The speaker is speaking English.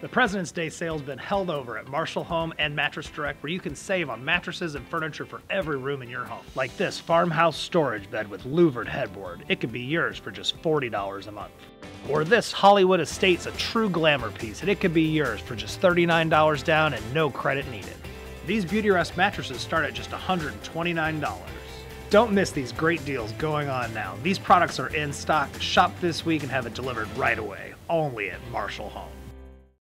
The President's Day sale's been held over at Marshall Home and Mattress Direct, where you can save on mattresses and furniture for every room in your home. Like this farmhouse storage bed with louvered headboard. It could be yours for just $40 a month. Or this Hollywood Estates, a true glamour piece, and it could be yours for just $39 down and no credit needed. These Beautyrest mattresses start at just $129. Don't miss these great deals going on now. These products are in stock. Shop this week and have it delivered right away, only at Marshall Home.